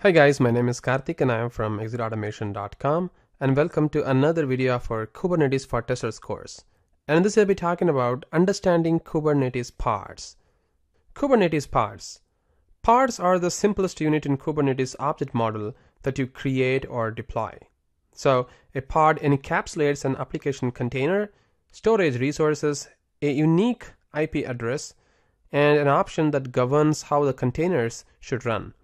Hi guys, my name is Karthik and I am from executeautomation.com and welcome to another video of our Kubernetes for Testers course. And in this I'll be talking about understanding Kubernetes pods. Kubernetes pods. Pods are the simplest unit in Kubernetes object model that you create or deploy. So a pod encapsulates an application container, storage resources, a unique IP address, and an option that governs how the containers should run.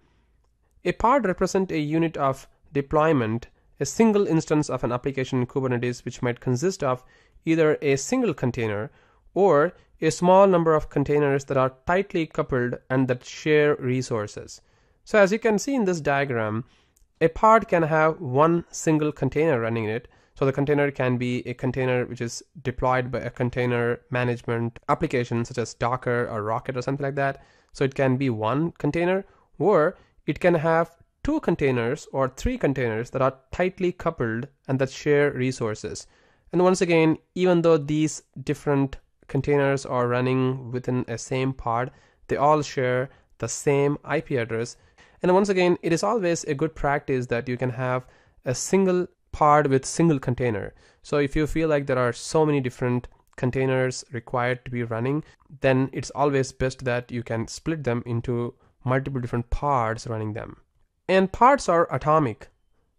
A pod represents a unit of deployment, a single instance of an application in Kubernetes which might consist of either a single container or a small number of containers that are tightly coupled and that share resources. So as you can see in this diagram, a pod can have one single container running in it. So the container can be a container which is deployed by a container management application such as Docker or Rocket or something like that. So it can be one container or it can have two containers or three containers that are tightly coupled and that share resources. And once again, even though these different containers are running within a same pod, they all share the same IP address. And once again, it is always a good practice that you can have a single pod with single container. So if you feel like there are so many different containers required to be running, then it's always best that you can split them into multiple different pods running them. And pods are atomic,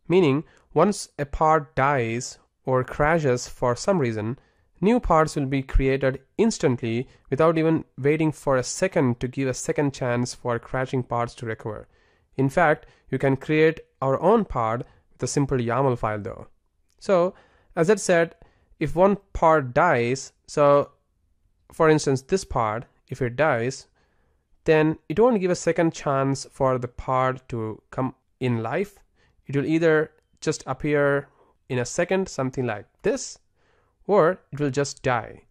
meaning once a pod dies or crashes for some reason, new pods will be created instantly without even waiting for a second to give a second chance for crashing pods to recover. In fact, you can create our own pod with a simple YAML file though. So, as I said, if one pod dies, so for instance, this pod, if it dies, then it won't give a second chance for the pod to come in life. It will either just appear in a second, something like this, or it will just die.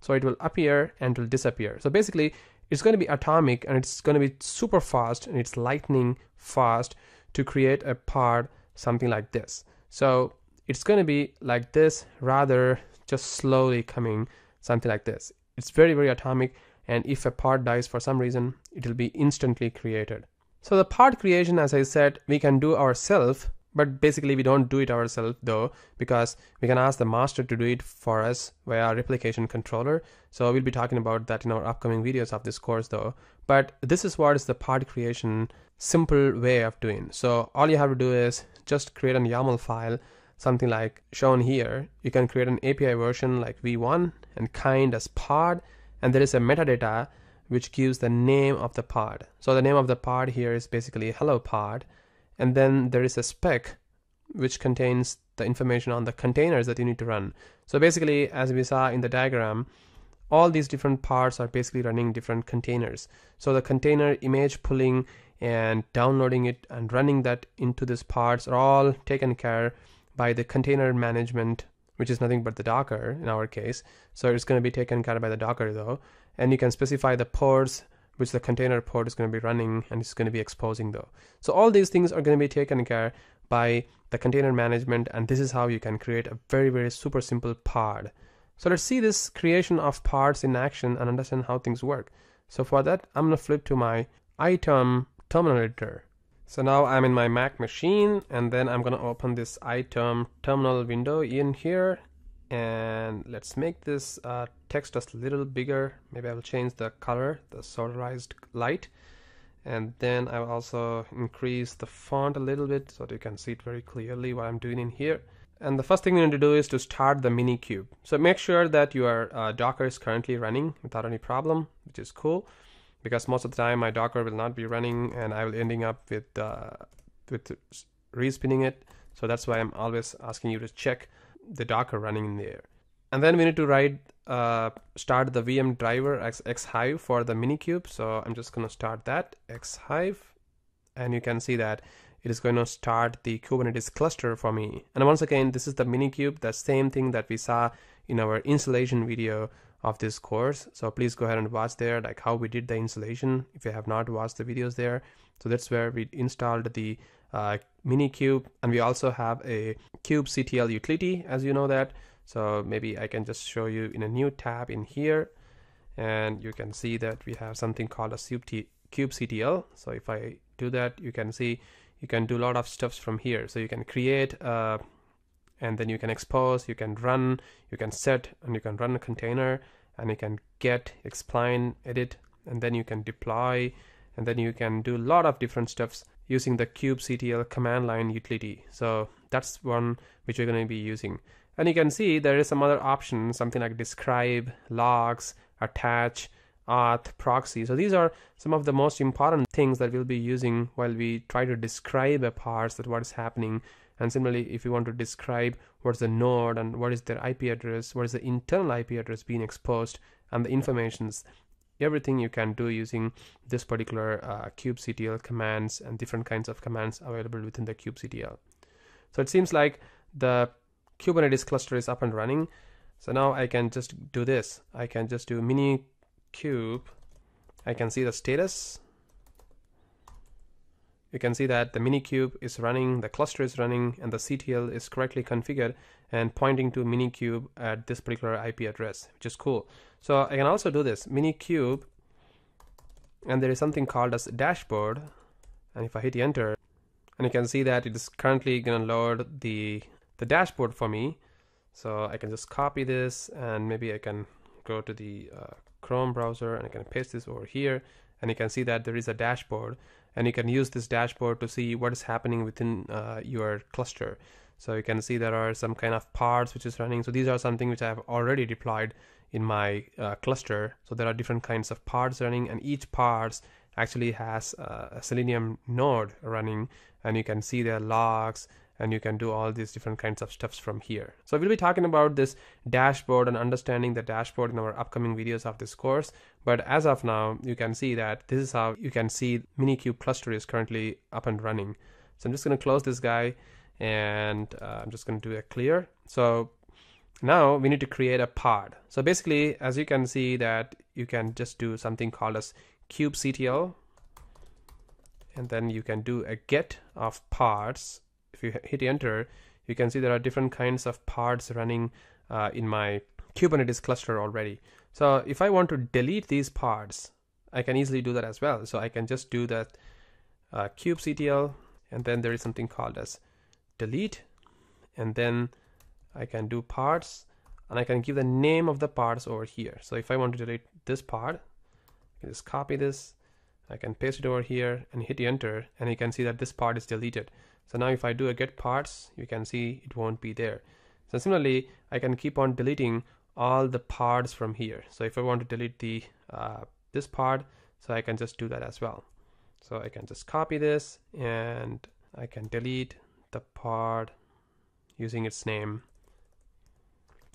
So it will appear and it will disappear. So basically, it's going to be atomic and it's going to be super fast and it's lightning fast to create a pod something like this. So it's going to be like this rather just slowly coming something like this. It's very, very atomic and if a pod dies for some reason it will be instantly created. So the pod creation as i said we can do ourselves but basically we don't do it ourselves though because we can ask the master to do it for us via replication controller. So we'll be talking about that in our upcoming videos of this course though. But this is what is the pod creation simple way of doing. So all you have to do is just create an YAML file something like shown here. You can create an API version like v1 and kind as pod and there is a metadata which gives the name of the pod. So the name of the pod here is basically hello pod and then there is a spec which contains the information on the containers that you need to run. So basically as we saw in the diagram all these different pods are basically running different containers. So the container image pulling and downloading it and running that into these pods are all taken care by the container management which is nothing but the Docker in our case. So it's going to be taken care of by the Docker though. And you can specify the ports which the container port is going to be running and it's going to be exposing though. So all these things are going to be taken care by the container management and this is how you can create a very very super simple pod. So let's see this creation of pods in action and understand how things work. So for that I'm going to flip to my iTerm terminal editor. So now I'm in my Mac machine and then I'm to open this iTerm terminal window in here and let's make this uh, text just a little bigger. Maybe I will change the color, the solarized light and then I will also increase the font a little bit so that you can see it very clearly what I'm doing in here. And the first thing you need to do is to start the Minikube. So make sure that your uh, Docker is currently running without any problem, which is cool because most of the time my Docker will not be running and I will ending up with uh, with respinning it. So that's why I'm always asking you to check the Docker running in there. And then we need to write uh, start the VM driver X, xhyve for the Minikube. So I'm just going to start that xhyve, and you can see that it is going to start the Kubernetes cluster for me. And once again, this is the Minikube, the same thing that we saw in our installation video of this course. So please go ahead and watch there like how we did the installation if you have not watched the videos there. So that's where we installed the uh, Minikube and we also have a kubectl utility as you know that. So maybe I can just show you in a new tab in here. And you can see that we have something called a kubectl so if I do that you can see you can do a lot of stuffs from here. So you can create uh, and then you can expose you can run you can set and you can run a container and you can get explain edit and then you can deploy and then you can do a lot of different stuffs using the kubectl command line utility. So that's one which we're going to be using. And you can see there is some other options something like describe logs attach auth proxy. So these are some of the most important things that we'll be using while we try to describe a parse that what is happening and similarly if you want to describe what's the node and what is their ip address what is the internal ip address being exposed and the informations everything you can do using this particular uh, kubectl commands and different kinds of commands available within the kubectl. So it seems like the kubernetes cluster is up and running. So now i can just do this. I can just do mini kube I can see the status you can see that the minikube is running, the cluster is running, and the CTL is correctly configured and pointing to minikube at this particular IP address, which is cool. So I can also do this minikube, and there is something called as dashboard. And if I hit enter, and you can see that it is currently going to load the the dashboard for me. So I can just copy this, and maybe I can go to the uh, Chrome browser and I can paste this over here and you can see that there is a dashboard and you can use this dashboard to see what is happening within uh, your cluster. So you can see there are some kind of pods which is running. So these are something which I have already deployed in my uh, cluster. So there are different kinds of pods running and each pods actually has uh, a selenium node running. And you can see their logs and you can do all these different kinds of stuffs from here. So we'll be talking about this dashboard and understanding the dashboard in our upcoming videos of this course. But as of now, you can see that this is how you can see Minikube cluster is currently up and running. So I'm just going to close this guy and uh, I'm just going to do a clear. So now we need to create a pod. So basically, as you can see that you can just do something called as kubectl and then you can do a get of pods if you hit enter, you can see there are different kinds of pods running uh, in my Kubernetes cluster already. So if I want to delete these pods, I can easily do that as well. So I can just do that uh, kubectl, and then there is something called as delete, and then I can do pods, and I can give the name of the pods over here. So if I want to delete this pod, I can just copy this, I can paste it over here and hit enter, and you can see that this pod is deleted. So now if I do a get pods, you can see it won't be there. So similarly, I can keep on deleting all the pods from here. So if I want to delete the uh, this pod, so I can just do that as well. So I can just copy this and I can delete the pod using its name,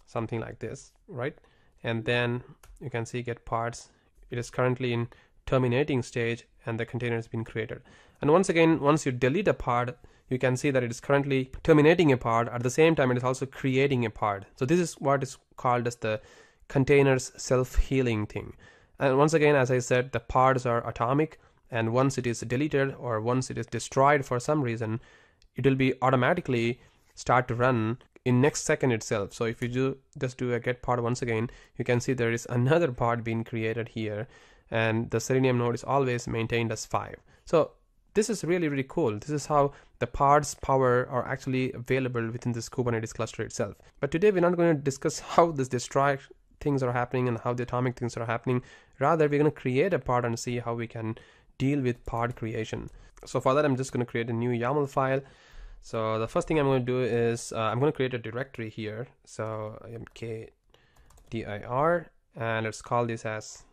something like this, right? And then you can see get pods. It is currently in terminating stage and the container has been created. And once again, once you delete a pod, you can see that it is currently terminating a pod. At the same time, it is also creating a pod. So this is what is called as the containers self-healing thing. And once again, as I said, the pods are atomic. And once it is deleted or once it is destroyed for some reason, it will be automatically start to run in next second itself. So if you do just do a get pod once again, you can see there is another pod being created here and the Selenium node is always maintained as 5. So this is really really cool. This is how the pods power are actually available within this kubernetes cluster itself. But today we're not going to discuss how this destroy things are happening and how the atomic things are happening. Rather we're going to create a pod and see how we can deal with pod creation. So for that i'm just going to create a new yaml file. So the first thing i'm going to do is uh, i'm going to create a directory here. So mkdir and let's call this as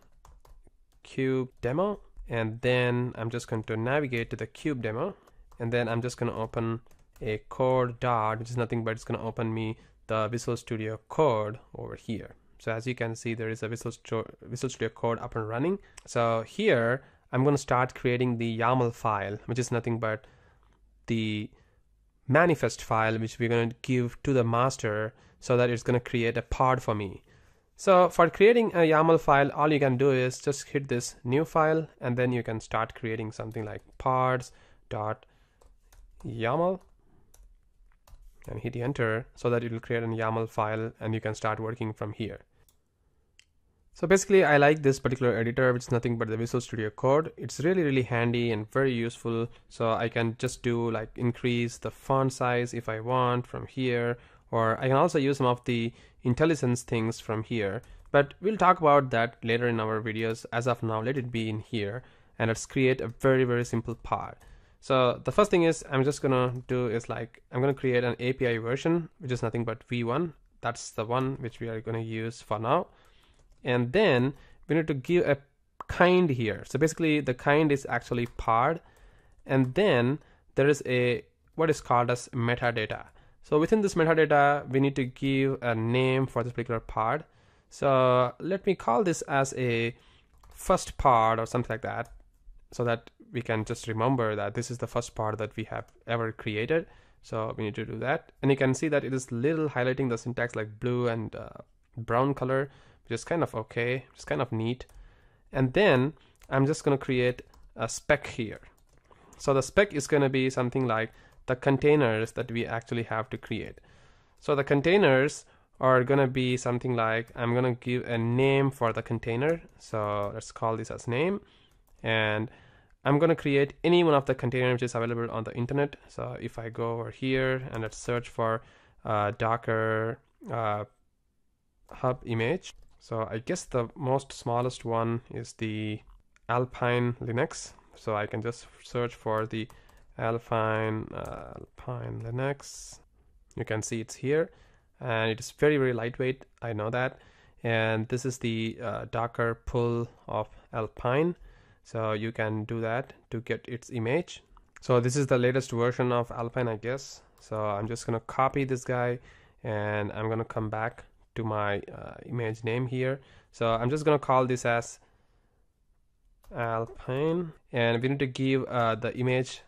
cube demo and then I'm just going to navigate to the cube demo. And then I'm just going to open a code dot which is nothing but it's going to open me the Visual Studio code over here. So as you can see there is a Visual, Stu Visual Studio code up and running. So here I'm going to start creating the YAML file which is nothing but the manifest file which we're going to give to the master so that it's going to create a pod for me so for creating a YAML file, all you can do is just hit this new file and then you can start creating something like pods.yaml and hit enter so that it will create a YAML file and you can start working from here. So basically I like this particular editor which is nothing but the Visual Studio Code. It's really really handy and very useful so I can just do like increase the font size if I want from here or I can also use some of the IntelliSense things from here but we'll talk about that later in our videos. As of now let it be in here and let's create a very very simple pod so the first thing is I'm just gonna do is like I'm gonna create an API version which is nothing but v1 that's the one which we are gonna use for now. And then we need to give a kind here. So basically the kind is actually pod and then there is a what is called as metadata so within this metadata we need to give a name for this particular pod so let me call this as a first pod or something like that so that we can just remember that this is the first pod that we have ever created. So we need to do that. And you can see that it is little highlighting the syntax like blue and uh, brown color which is kind of okay it's kind of neat. And then I'm just going to create a spec here. So the spec is going to be something like the containers that we actually have to create. So the containers are going to be something like I'm going to give a name for the container. So let's call this as name. And I'm going to create any one of the containers which is available on the internet. So if I go over here and let's search for uh, docker uh, hub image. So I guess the most smallest one is the Alpine Linux. So I can just search for the Alpine uh, Alpine Linux. You can see it's here and it is very very lightweight I know that. And this is the uh, Docker pull of Alpine. So you can do that to get its image. So this is the latest version of Alpine I guess. So I'm just gonna copy this guy and I'm gonna come back to my uh, image name here. So I'm just gonna call this as Alpine. And we need to give uh, the image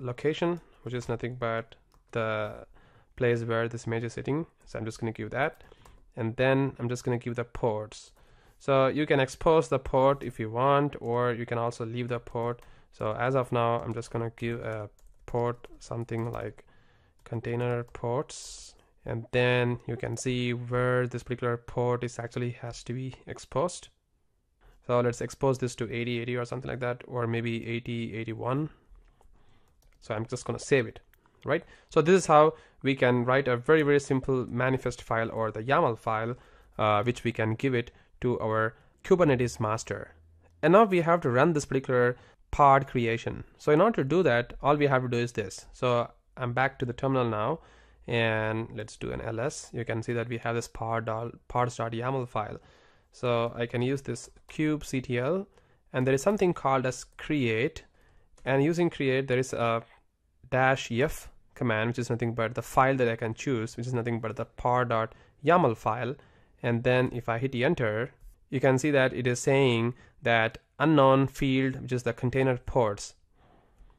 location which is nothing but the place where this image is sitting. So I'm just gonna give that. And then I'm just gonna give the ports. So you can expose the port if you want or you can also leave the port. So as of now I'm just gonna give a port something like container ports. And then you can see where this particular port is actually has to be exposed. So let's expose this to 8080 or something like that or maybe 8081 so I'm just gonna save it right so this is how we can write a very very simple manifest file or the YAML file uh, which we can give it to our Kubernetes master. And now we have to run this particular pod creation. So in order to do that, all we have to do is this. So I'm back to the terminal now and let's do an ls. You can see that we have this pod pods.yaml file. So I can use this kubectl and there is something called as create and using create there is a dash f command which is nothing but the file that I can choose which is nothing but the pod.yaml file. And then if I hit enter you can see that it is saying that unknown field which is the container ports.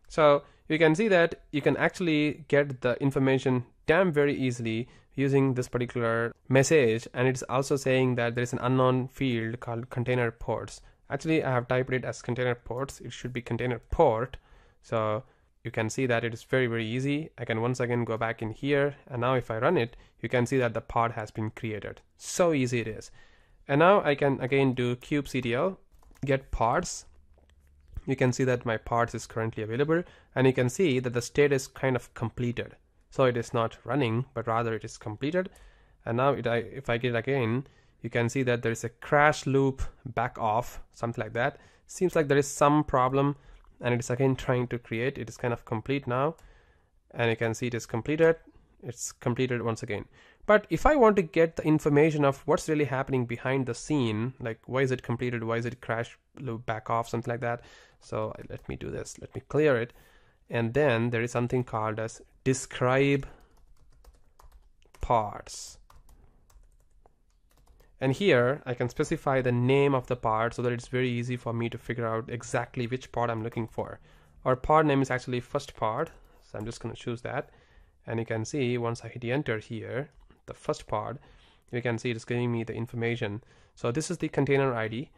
So you can see that you can actually get the information damn very easily using this particular message. And it's also saying that there is an unknown field called container ports. Actually I have typed it as container ports. It should be container port. So you can see that it is very very easy. I can once again go back in here and now if I run it you can see that the pod has been created. So easy it is. And now I can again do kubectl get pods you can see that my pods is currently available and you can see that the state is kind of completed. So it is not running but rather it is completed. And now it, I, if I get again you can see that there is a crash loop back off something like that. Seems like there is some problem and it is again trying to create. It is kind of complete now and you can see it is completed. It's completed once again. But if I want to get the information of what's really happening behind the scene like why is it completed? Why is it crash loop back off? Something like that. So let me do this. Let me clear it. And then there is something called as describe pods and here I can specify the name of the pod so that it's very easy for me to figure out exactly which pod I'm looking for. Our pod name is actually first pod, so I'm just going to choose that. And you can see once I hit enter here, the first pod, you can see it's giving me the information. So this is the container ID,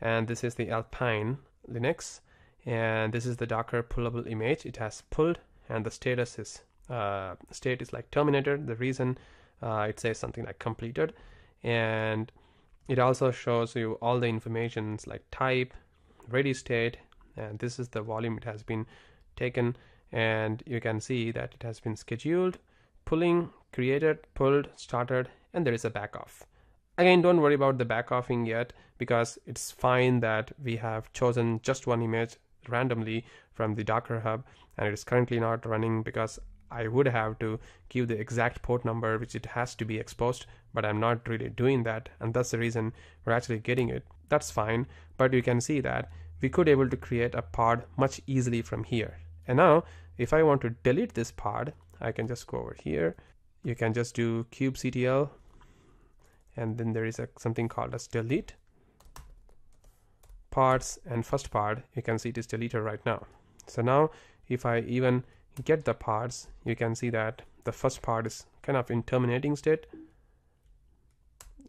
and this is the Alpine Linux, and this is the Docker pullable image. It has pulled, and the status is uh, state is like terminated. The reason uh, it says something like completed and it also shows you all the informations like type ready state and this is the volume it has been taken. And you can see that it has been scheduled pulling created pulled started and there is a back off again don't worry about the back offing yet because it's fine that we have chosen just one image randomly from the docker hub and it is currently not running because I would have to give the exact port number which it has to be exposed but I'm not really doing that and that's the reason we're actually getting it. That's fine but you can see that we could able to create a pod much easily from here. And now if I want to delete this pod I can just go over here. You can just do kubectl and then there is a something called as delete pods and first pod you can see it is deleted right now. So now if I even get the pods you can see that the first pod is kind of in terminating state.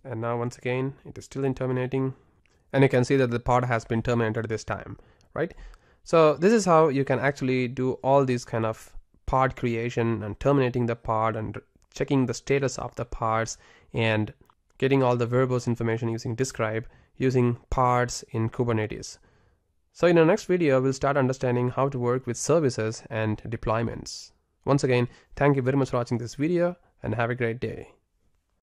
And now once again it is still in terminating. And you can see that the pod has been terminated this time right? So this is how you can actually do all these kind of pod creation and terminating the pod and checking the status of the pods and getting all the verbose information using describe using pods in Kubernetes. So in our next video, we'll start understanding how to work with services and deployments. Once again, thank you very much for watching this video and have a great day.